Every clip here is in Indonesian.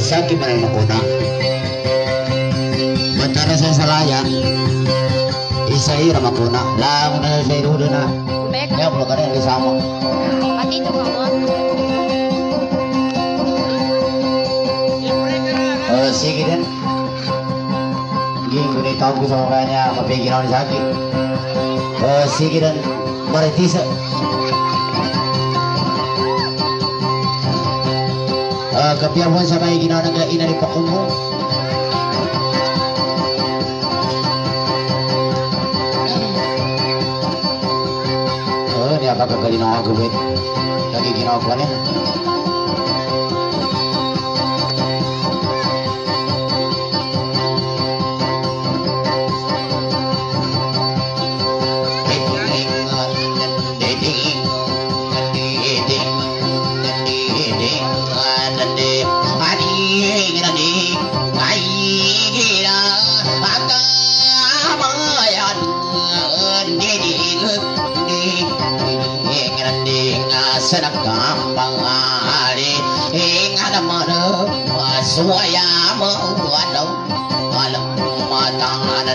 sakit mana makuna Bantara sa salaya Isa ira makuna Lang na sa irudo na Kaya mo ka rin kasama patito ka mo. Oh, sige din Ging tawag ko sa ako ni sakit Oh, sige din Maritisa Ah, kapiyawan sa may ginawa ng ina ni Pakumo Oh, niya pa kagaling ng mga gawin Lagi ginawa ko niya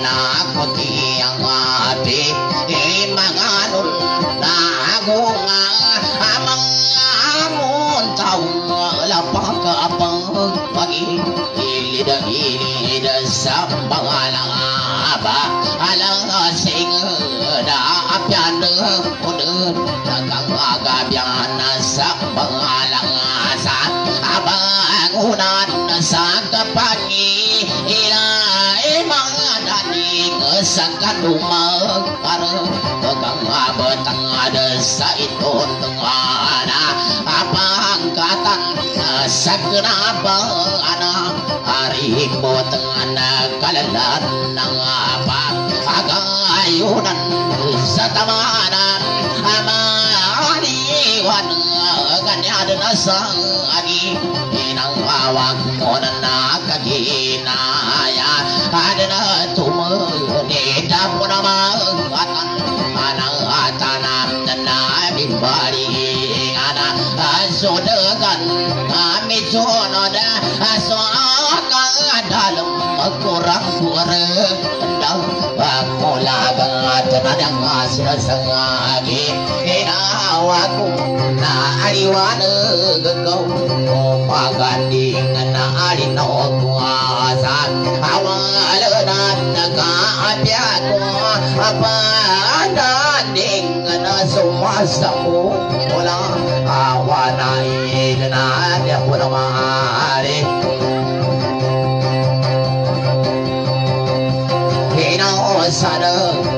na ako tiyang ati imanganun sa kenapa ana hari tengana kalalan nang apa agayunan sa tamanan amani wan ganya nasa agi inang awak monana kaginaya dama siyasan ake ina waku na ariwa na gaggau kwa gandi na ari na otu asa awa alana na ka abia kwa apa anda ding na sumasa ko wala awa na ilana ya kuna maare Hãy subscribe cho kênh Ghiền Mì Gõ Để không bỏ lỡ những video hấp dẫn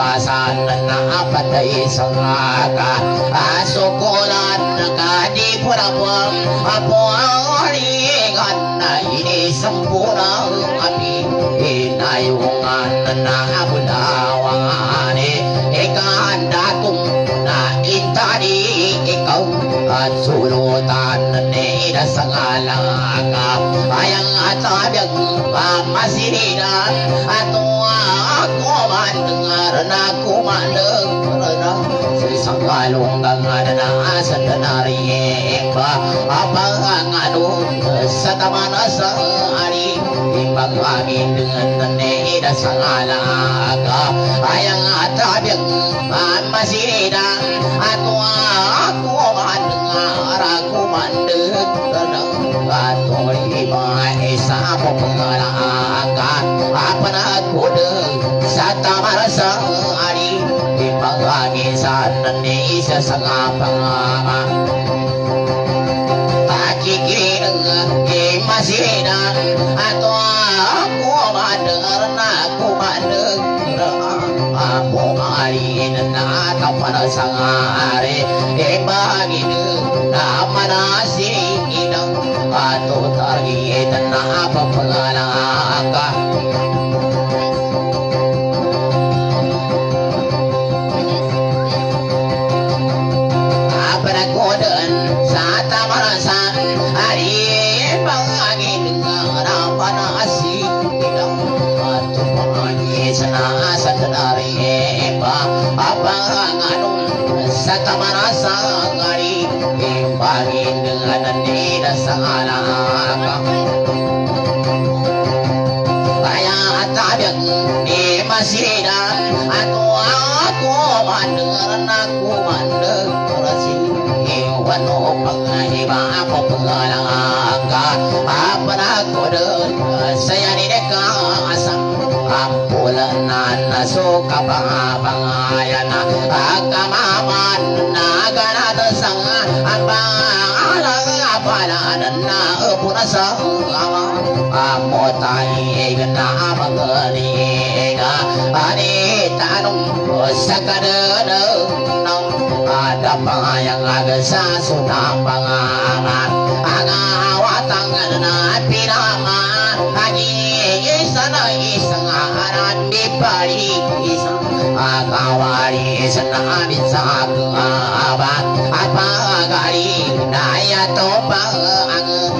akong pasan na apatay sa ngaka asukulan ka di purapang apo alingan na ini sempurna? Api inayungan na abulawang ani ikan datung na itadi ikaw at apa ang ano sa taman sa ari imbang amin dengan neda sa alaga ayang atabiyag masirinan ato ako man dengar ako mandengar na ato iba isa mo pangalaga apa na kuda sa tamar sa ari ipangagisan ni isa sa ngapangama pakikirin imasinan ato ako madar na ako madar ako marin na na manasing ato target na apapangalaga sa kamarasa ngari imbagin dengan nida sana kaya tabiag ni masidan ato ako mandengar aku mandengar si iwan o pangahiba ako pangalanga apa na ko doon saya ni deka asam. Ampulan na suka pangabangayan sa ama amo tayo na magaliga ani tanong sa kadana ada pangayang aga sa sunang pangangan ang awatang na pinama agi isa na isang aran di pari isang akawari isa na amin sa agaba apa gali na yato pang ang aniinganin na nakadana ada apa yang agasanya damai di malang alayon na pamaga ayon na ayon taon na kasa sa mga ama aga ayon at ang na makwata mo aso o kahandangan na agatin na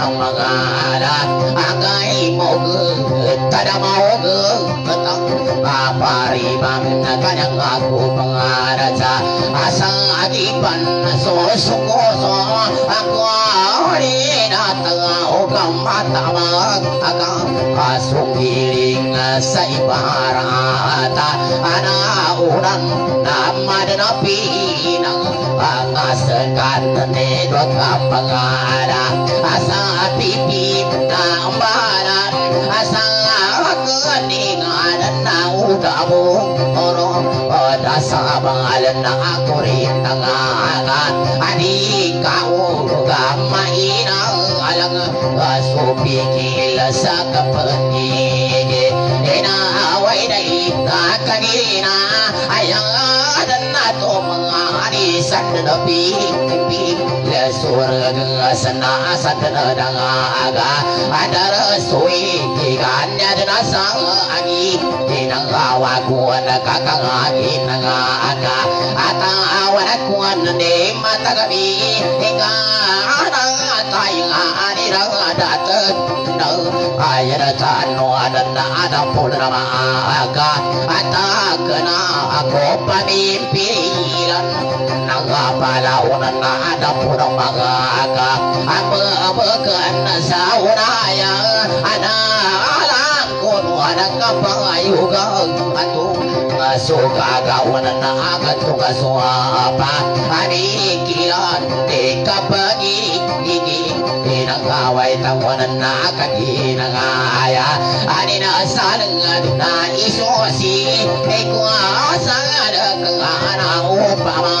nada panang mga ada agai mo ge tada mau ge ketang apari bang kanyang aku pengaraja asa adipan so suko so aku ari datang ukam mata mag akang asung giling sa ibarata ana uran nama dan na ambaran asa keningan na udamu oro pada sabang na aku rintangan ani kau gama ina alang. Aso pikil sa kapatid anisan na pipi le surga sana satana dangaga adara sui kiganya dana sang agi inang awa kuan kakangagi nangaga ata awan kuan ne mata kami ika anang tayang anirang adatag ayana tano adana ada pulrama aga ata kena ako pamimpilan nagapalaunan na ada purang mga aga ababagan sa unaya ana alang kuno ana kapangayugang ato suka gawan na agad to kasuapa ani kilan te kapagi pinagaway tawanan na kaginangaya ani na salang na isosi ay kuasa kang ana upama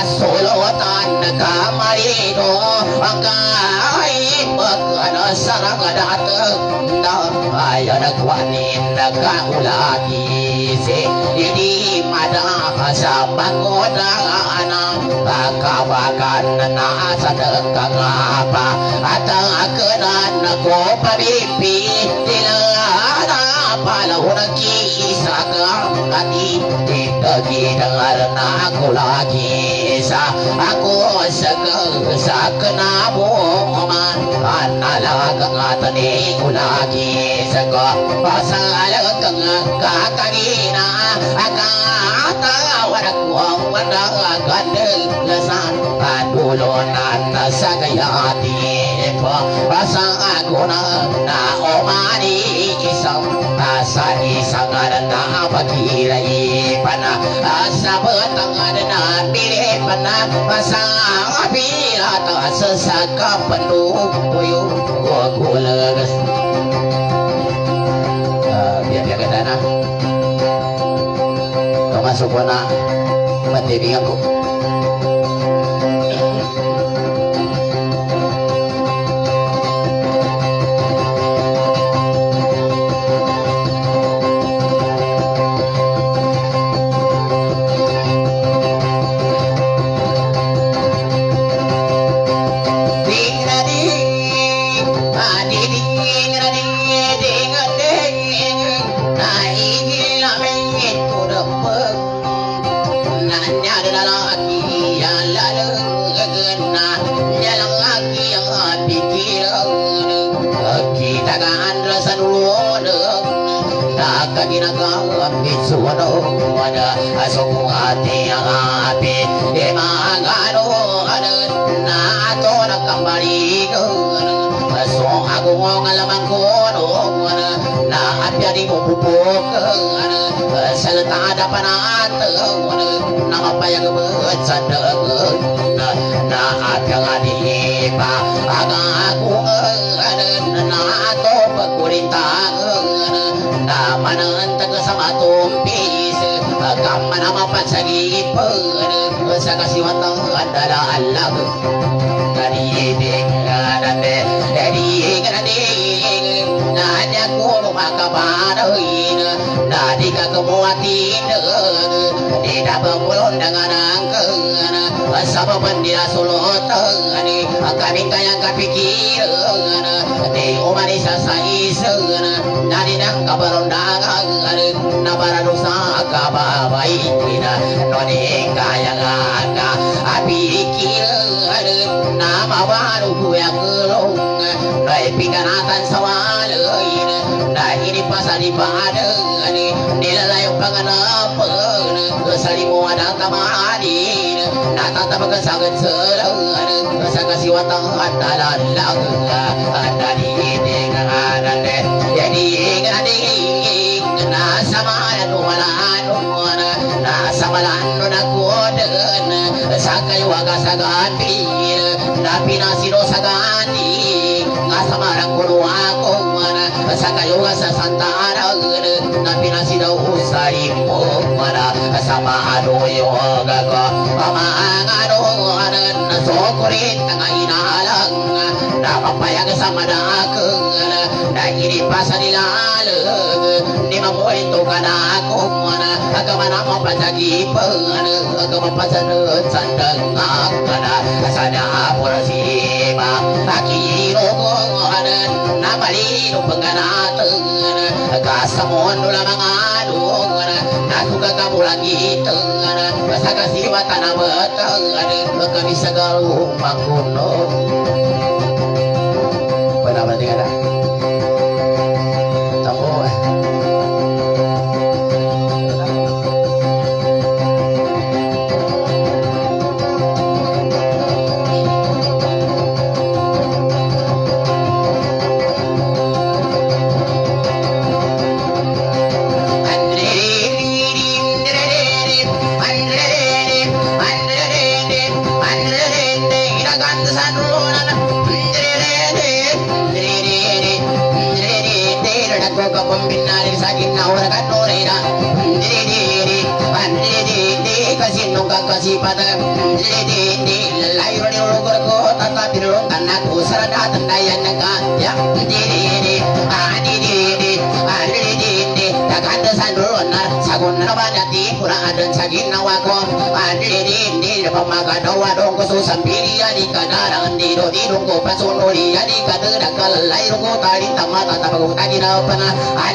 asulutan kamarino angkai si ini mada atang ko pabipi dilana palahun kisah kati Dagi dengar na aku lagi sa aku seke sakna man anala kangata ni ku lagi seko pasal kang kakagina aka ata warak wang wanda gandel lesan adu Pulunan sa kayati ko Rasa ako na naomani isang Asa isang na pagkilay pana. Asa batangan na pilipan na Asa apila ta sa kapandu Kuyo kulagas Biar-biar kata na. Kamasok ko na Matibing ako salata da panat na mapayag bet sadeg na na apya ngadi pa aga na ato pagkurintang na manantag sa matumpis Kama na mapasagipag Sa kasiwatang andala alag Sa papandila sulutan Kami kayang kapikiran Di umanisa sa isan Nadi nang kabarondangan Na para dosa kababay Noni kayang aga Apikiran Na mawalo kuyang gelong Nai pikanatan sa walain Na ini pasari padang Nilalay panganapan Sa limo adang tamahanin Natatapag sa gansalang Sa kasiwatang andalan lang Andali dengan Jadi ngadi Nasa malan umalan Nasa malan na kudan Sa kayo aga sa gati Napinasino sa gati Nasa marang kulo ako Sa kayo sa santarang Napinasino sa imo Sa maano yung gaga Pamaangano Nasukurit ang inalang Nakapayag sa madakang Nagiri pa sa nilalang Di mamuhito ka na ako Agama na mapasagipan Agama pa sa sandang akana Sana ako na sima Akiro ko Nabalino pagkanatan Kasamon nula mga anong Natuga ka lagi Sa kasiwatan na batang Kami sa galong makuno Pwede ba tingnan na? Tampo sagin nawa ko andiri ndi pamaga dawa dong ko susan pili ani kadara ndi do di dong ko pasunori ani kadara kalai ko tari tamata tabagu tagi na pana na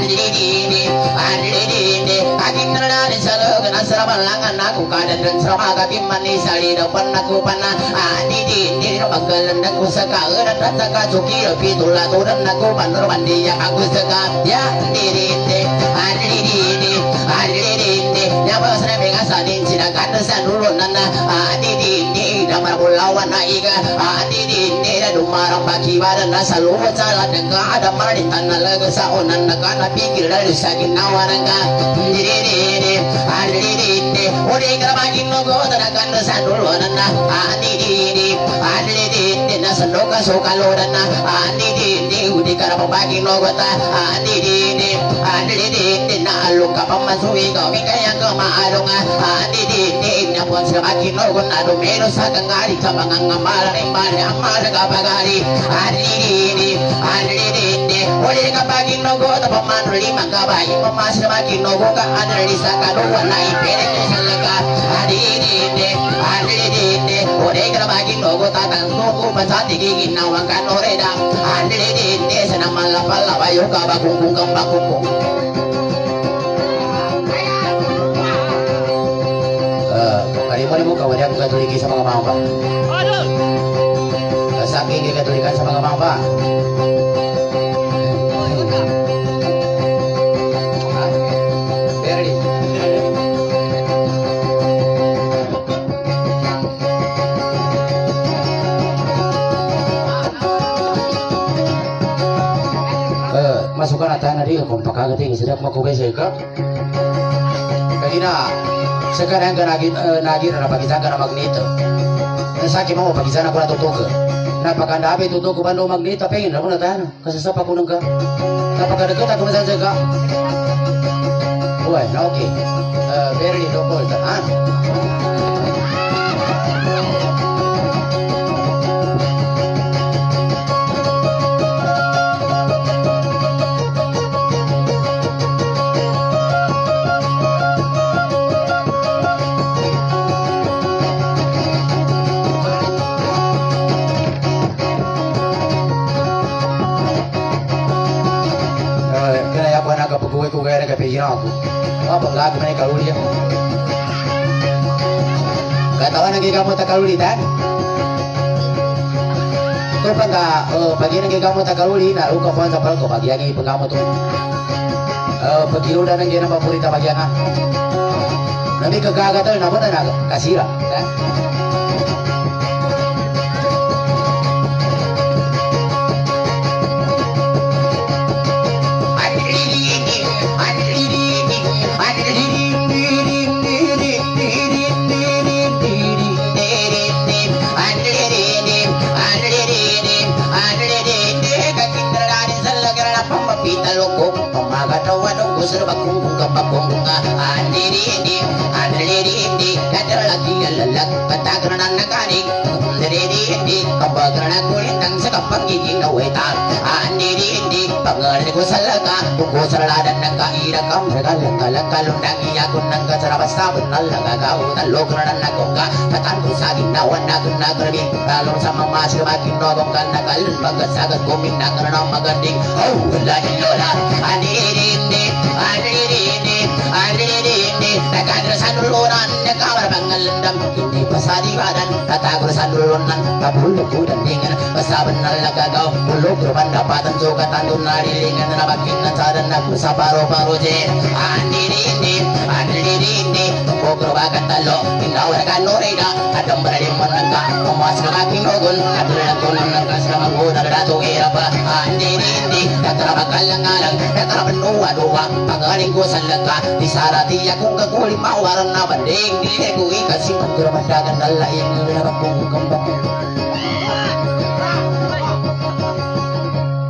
ni salo sama ga ni sali da panna ko panna andiri ndi do bagalan da ko saka ura da saka suki ro pitula to dan ko bandi ya aku saka ya andiri ndi andiri ndi andiri ndi ya ba me ga sadin cina kada san dulu nana adi di di da mar bulawan na iga adi di ne da dumarang baki bada na saluwa sala da ka ada marani tanalaga sa onan na kana pikir da sa ginawaran ka dire dire adi di ne ore gara bagi no go da kan sa dulwanan na adi di di adi di ne na sandoka so kaloran na adi di ne udi gara bagi no ta. Adi di ne adi di ne na aluka pamasuwi ka mikaya ka maalunga adi di ne na pon sa na mero sa kangari ka mangangamala ni mali amala ka bagari adi adi di ne ore ka bagi no go ta pamanu lima ka bayi pamasira bagi no go ka adi sa kaluwa na ipere ka salaka adi di ne adi di ne ore ka bagi no go ta tan no go pasati gi ginawa kan ore da ne sana mala pala bayo ka bakung kang bakung Eh, kalimutan mo kawali ang katuliki sa mga mamba. Kasaki kay katulikan sa mga mamba. Verdi. Eh, masukkan ata na rin kung pakagating sedap makubay sa ika. Kanina, sekarang ka nagi eh, na napagisan ka na magneto. Nasaki mo pagisan ako na tutok. Napakandami tutok ko ba no magneto pengin ako na tayo. Kasasapa ko nung ka. Napakadagot ako na sa ka. Na okay. Eh, very double. Ah. Na kapag ko kaya nagkapigyan ako. Apa nga na kaluli yan. Katawan nang gigamot ta kaluli tan. To pag uh, pag nang gigamot ta kaluli na uka pa sa palko pag yagi paggamot to. Uh, pag giluda nang ginang paborita pag yan ha. Nami kagagatal na mo na kasira. Eh? Pangalan ko sa laga, tungko sa ladan ng kaira kam Nagalang kalang kalong nangiyakon ng kasarabasabon na lagagaw Talog na ng nagongga, katan ko sa ginawan na kung nagrabi Talong sa mga masyo makinogong ka nagalun Magasagat kuming na ka ng maganding Oh, wala wala Anirindi, anirindi, anirindi Nagkadra sa nulunan, nagkawar pangalandam Hindi pa sa diwadan, tatagor sa nulunan Kabulog ko dandingan, basaban na lagagaw Bulog rupan dapatan sukatan doon narilingan na bakinan sa dan ako sa paro-paro je Anirindi, anirindi Kukro bagat talo, inaw na kanorida Adam beralim menangka, kumas na makinugun Natulang tulong ng kasra magbuda na dato pa Anirindi, natara makalangalang Natara manuwa-nuwa, pangaling ko sa laka Di sarati akong kaguli mawaran na banding Dili ko ikasi magkuramandagan na laing Nilabang kong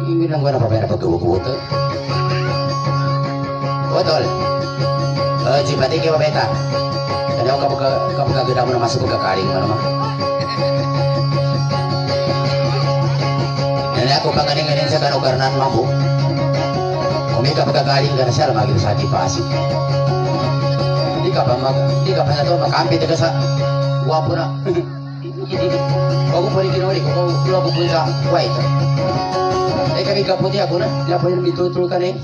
Ini gua. Betul. Kapag mo na masuk. Di di sa Bago pa rin ginawali ko, kung kula ko po sa white. Eh ako na, lapo yung bitutul ka na eh.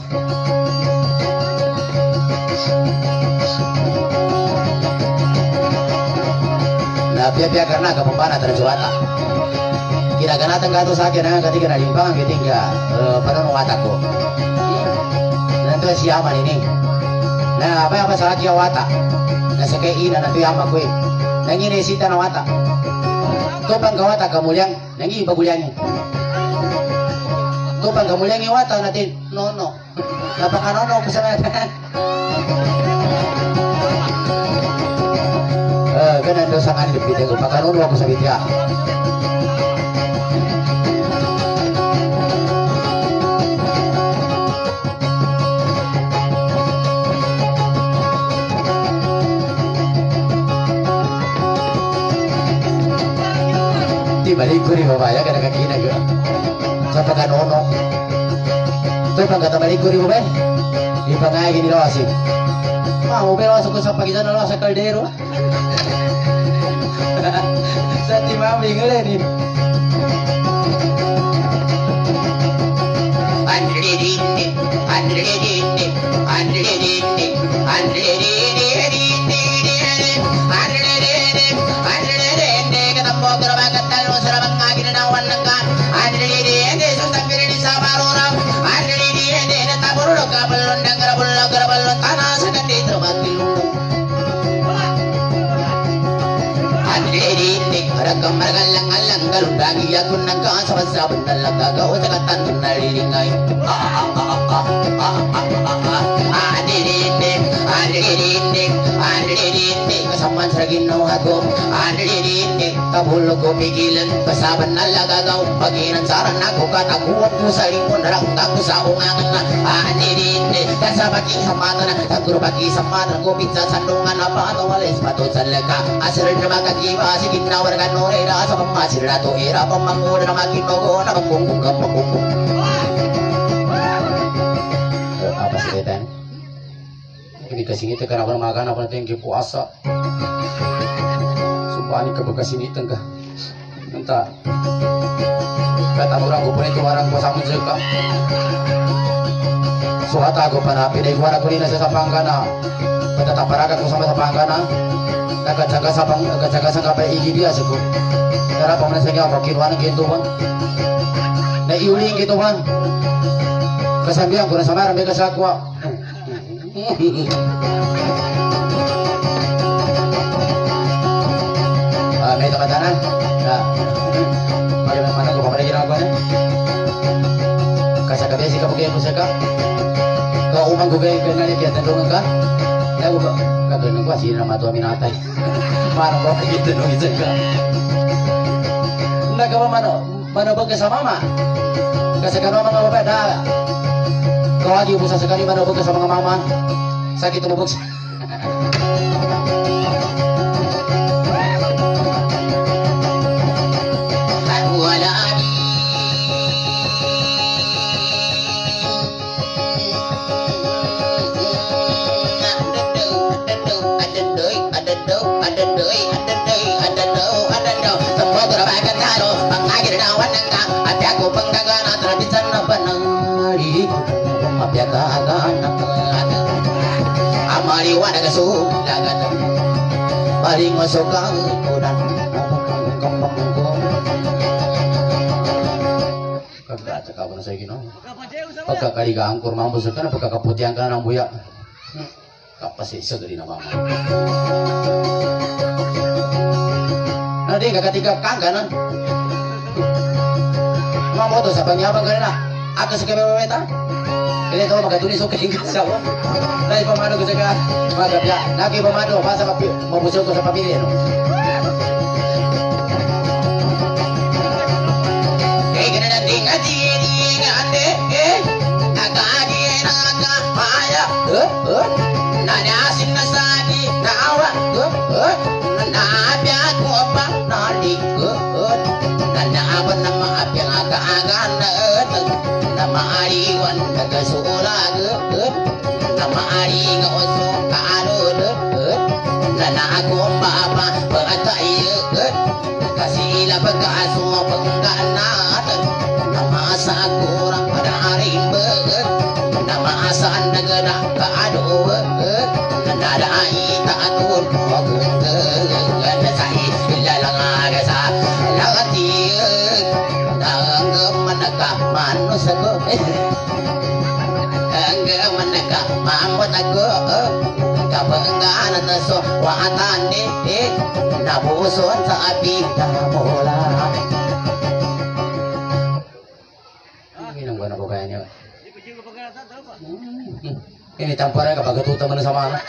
Na pia-pia karena kapambana terjuata. Kinaganatan ka to sa akin na ketika nalimpangan ketika uh, panunong watak ko. Nanto si Yaman ini. Na apa yang masalah dia wata. Na sa kay ina na to Yaman ko eh. Nanginisita na wata. Tupang kawata kamulyang, nangi bagulyangin. Tupang kamulyang iwata natin, nono. Napakanono ko sa natin. Eh, kanan dosa kan di pita ko pakanuno ako sa bitya. Balik ko rin babaya kada kakina ko. Sa paganono. Ito pang kata balik rin babaya. Di pa nga gini asin. Mau bewas ko sa pagitan na sa kaldero. sa timami ngelen ni. Andrerinde, கரபுள்ள கரபல்ல கனாச கண்டி திருமத்தில் அரக்கம் மரகல்லம் அல்லங்கள் உண்டாகிய துண்ணங்கா சவசாபம் நல்லங்கா கௌசகத்தான் துண்ணழிங்காய் ஆடிரின் ஆடிரின் சம்மன் சரகின் நோகோம் ஆடிரின் ginawa ko. Ko pigilan, kasaban nalaga gaw, paginan saran ako katakuwap mo sa limon, ranggang ko sa ungangan na. Mata na, tagurubaki sa mata ko, pizza sa lungan na pato, walis pato sa laga. Asir na makakiba, sige nawar ka nore, sa pamasir na to, ira pamangura na makinogo, na magkungkung ka magkungkung. apa sih kan? Ini ke sini teh karena orang makan apa nanti yang puasa. Ini ke bekas ini tengah. Entah. Kata orang gue punya orang gue sama jeka. Suhata gue pana pide gue anak kulina sa sapanggana. Pada taparaga ko sama sapanggana. Nagajaga sapang nagajaga sa kape igi dia sih gue. Kara paman sa kaya kinuan gitu bang. Na iuling gitu bang. Kasabihan ko na sa marami Ah, may tamadanan. Ah. Mana ko papaligin ako na? Kasa kabe si kapag saka. Ka umang ko kay kanali kaya tandungan ka. Na ko kagano ko sino na mato minatay. Mano ko kay tanong isa ka. Nagawa mano, mano ba ka sa mama? Kasi kano mga babae na Kawagi mo sa sakali manubog ka sa mga mama. Sakit sa... Paling masuk ang udan Kagak cakap na sa gino. Pagka kaliga angkor mambo sa kana pagka kaputihan ka ng buya. Kapasi sa gali na mama. Nanti kakatika kangga na. Mama to sa panyabang ka na. Ako sa kabebeta. Kaya ito magatulis o kaling sa ko. Dahil pamano ko sa ka. Magabya. Naki pamano. Basta mabusog ko sa pamilya. No? Kay Ini tamparan kapag katuta mo na sa mana.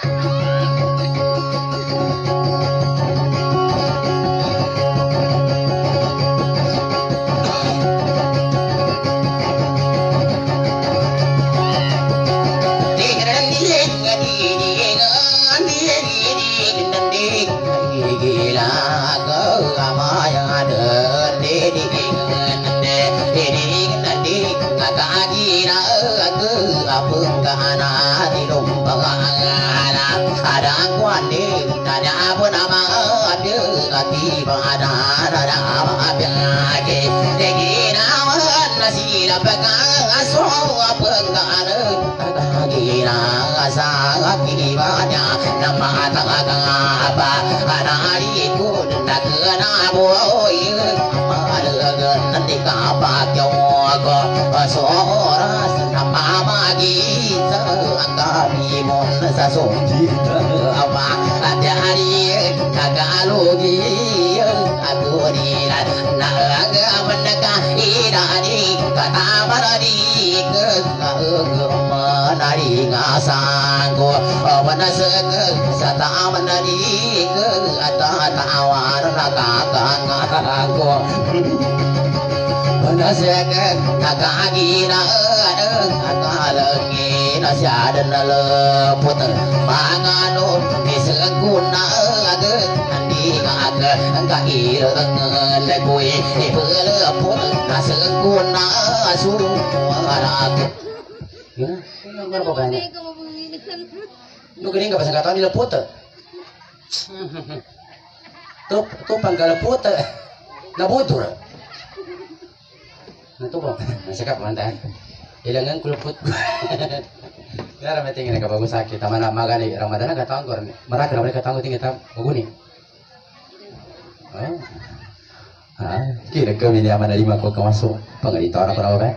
Mon sa so apa ada hari kagalogi aku. Kata menasek kagagira nasyadan leput manganun diseguna andi kagira lekui ini apa kayaknya? Lu nggak kata ini. Tuh, tuh. Nah tuh kok, nasikap mantan. Ilangan kuluput. Ya ramai tinggi nih kabagus sakit. Taman nama gani Ramadan agak tahu kor. Mereka ramai kata tahu tinggi tam uguni. Oh. Ah, kira kami ni aman lima kau kemasuk. Pengalita orang pernah apa?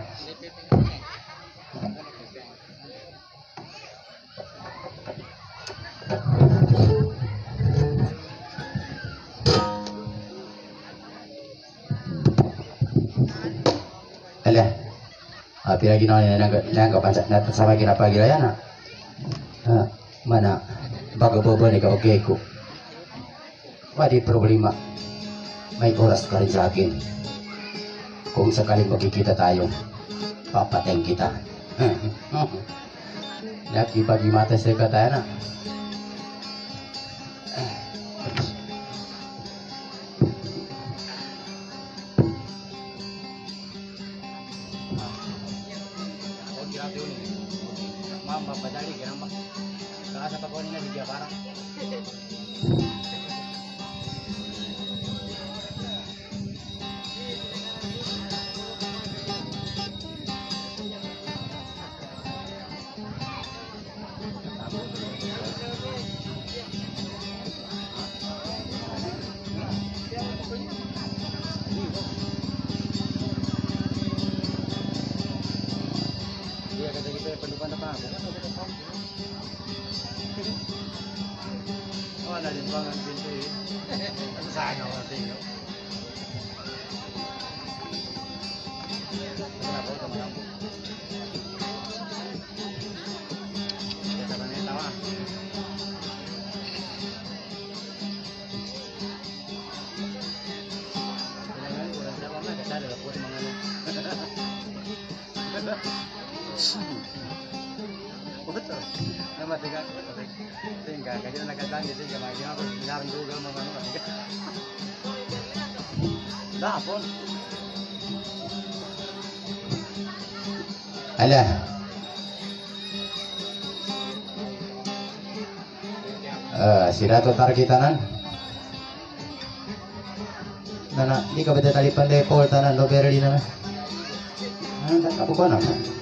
Alah. Api lagi nanya nangga pancak nat sama kira pagi raya nak. Mana baga bobo ni ka oke ko. Wadi problema. May oras ka rin sa akin. Kung sakaling magkikita tayo, papateng kita. Nakibagi mata sa katana. Tinggal kaji nak kata ni tiga macam apa? Jangan Google mana mana. Dah pun. Alah. Eh, sira to tar kita nan. Nana, di ka beda tali pandai pol tanan do beri nana. Nana, aku kau nama.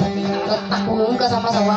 Takulong ka sama sa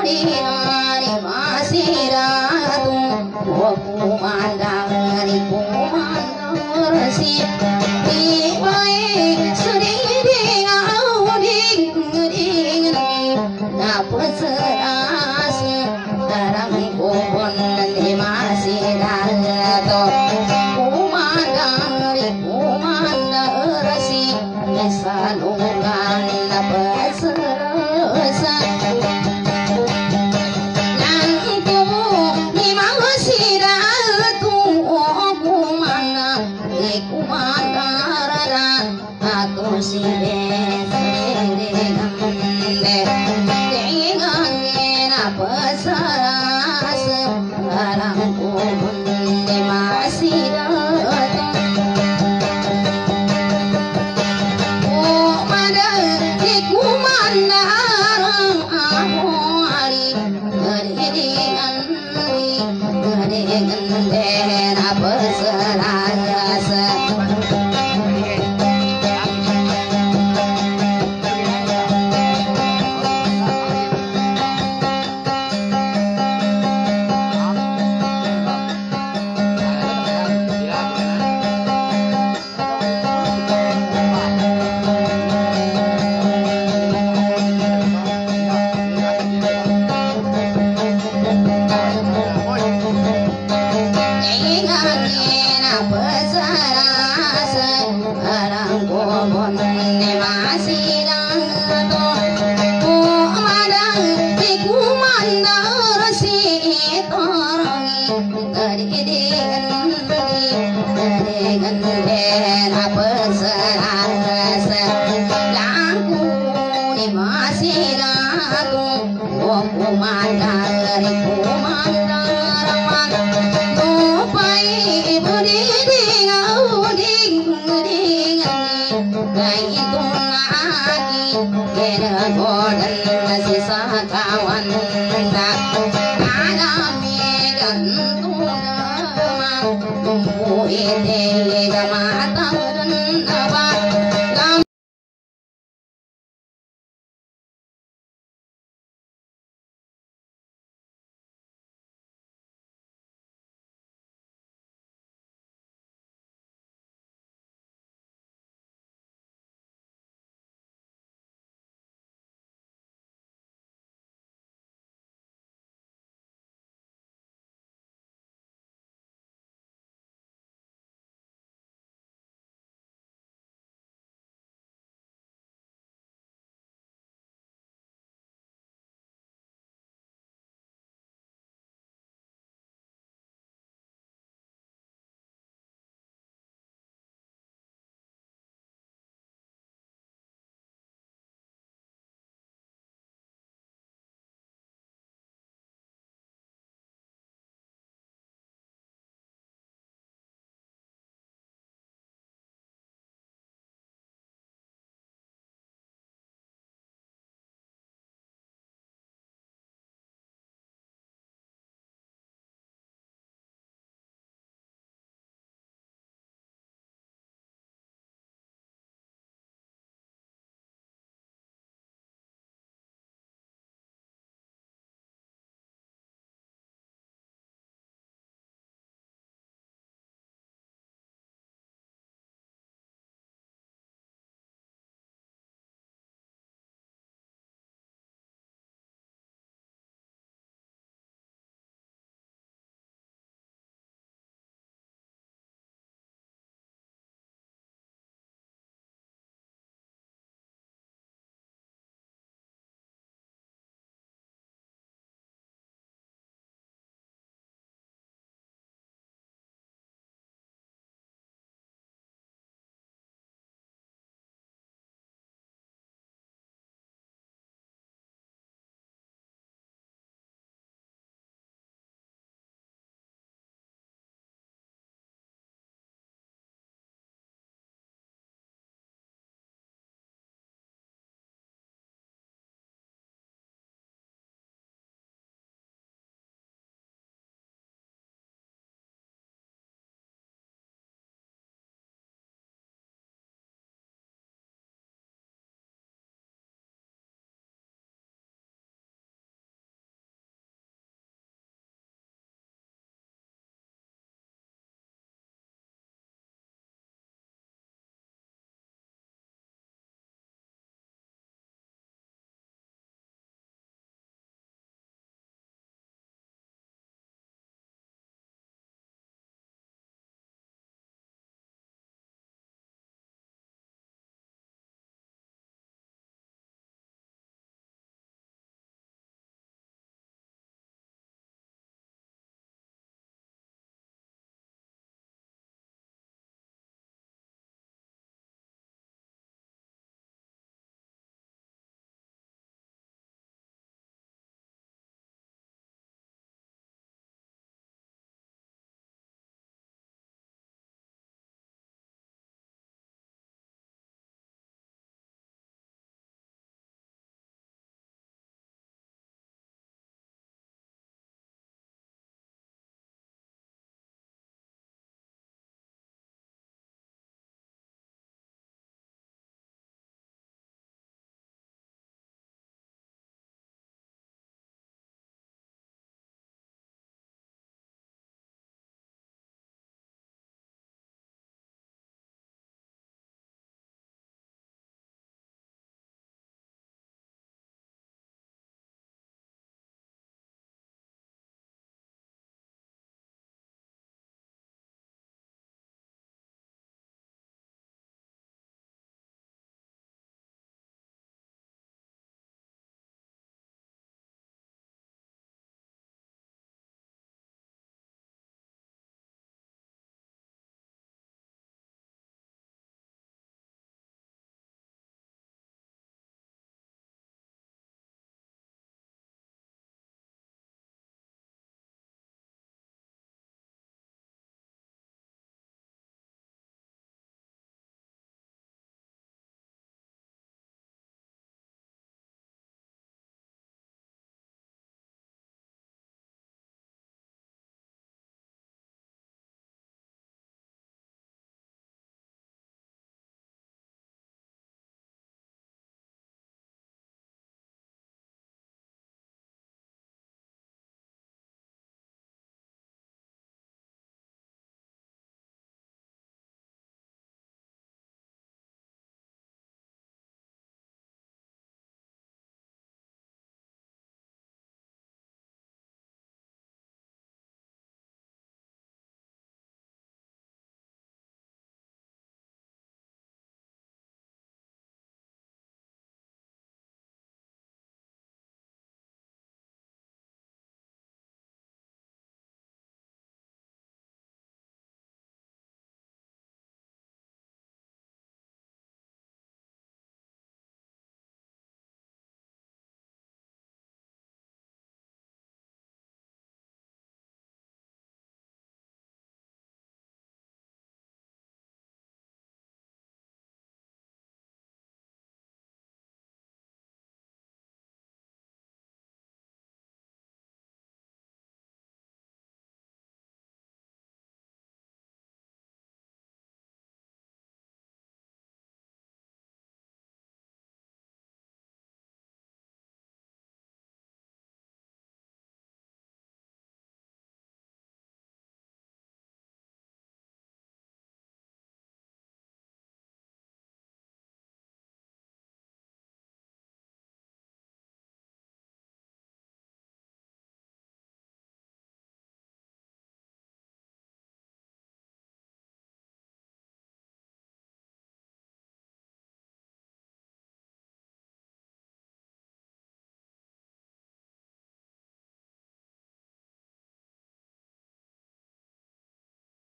Terima kasih.